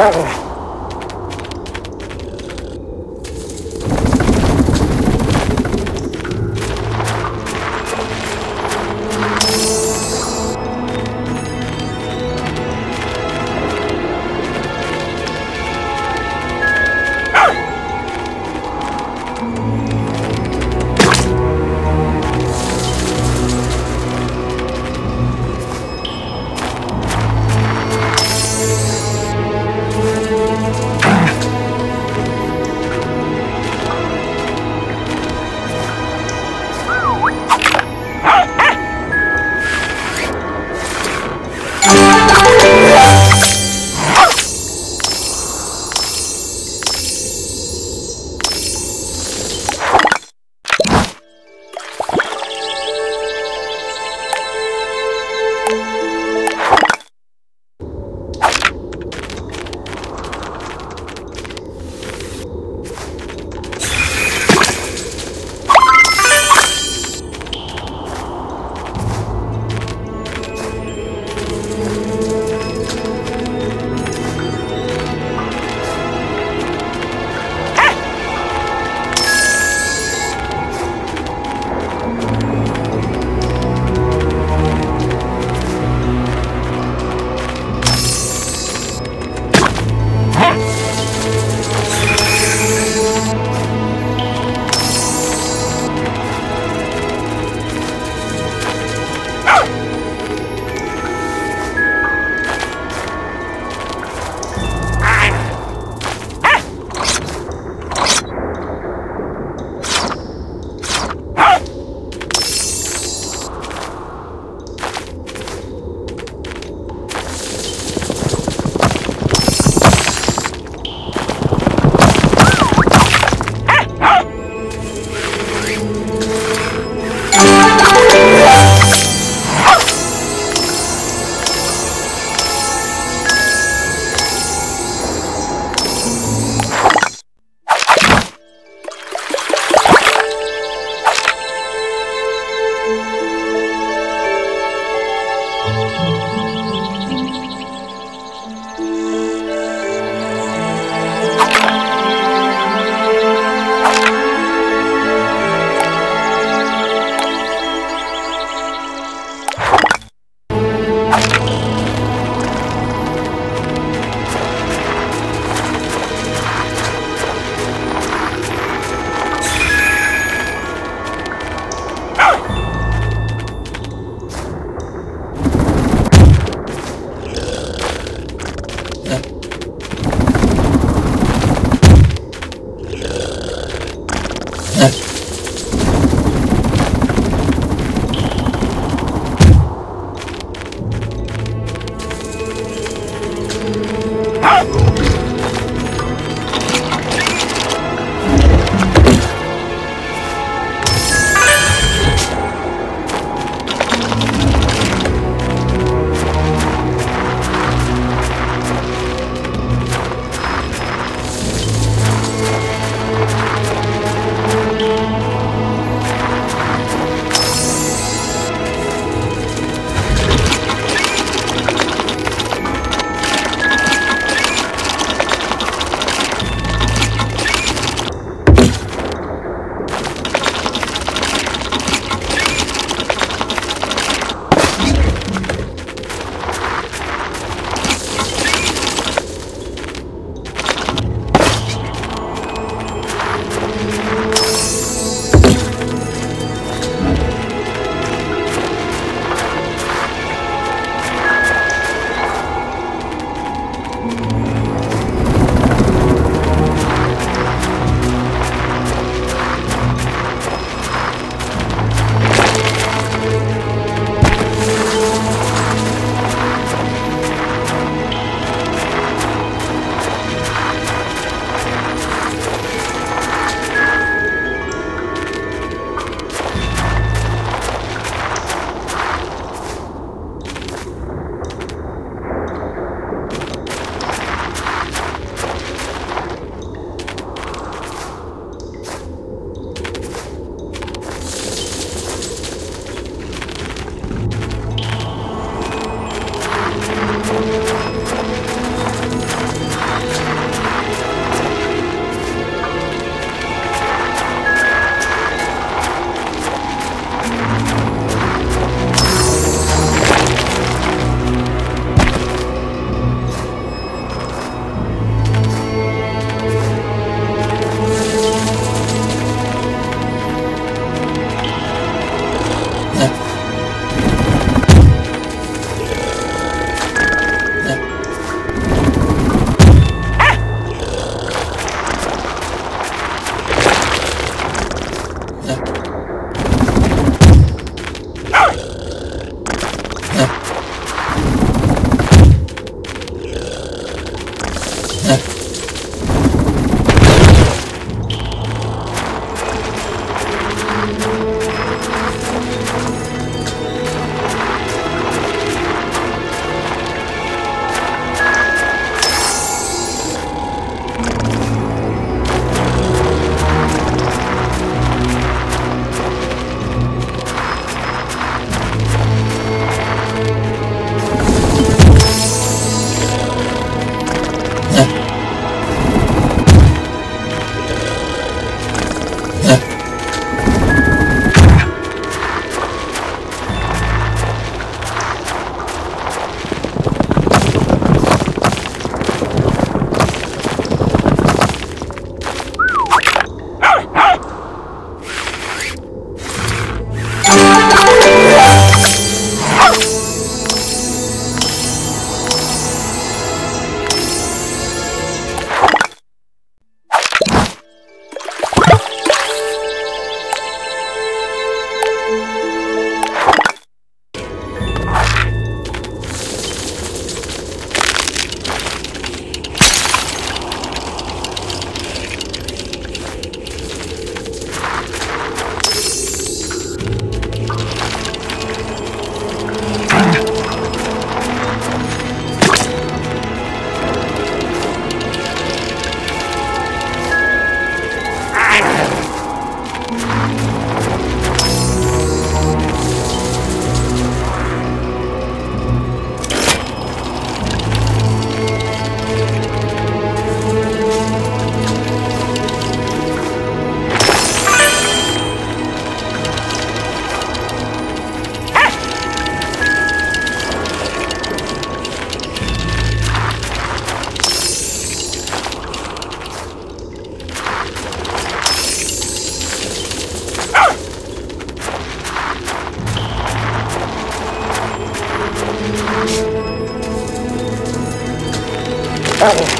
어. 哎 Oh.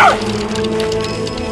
Ah!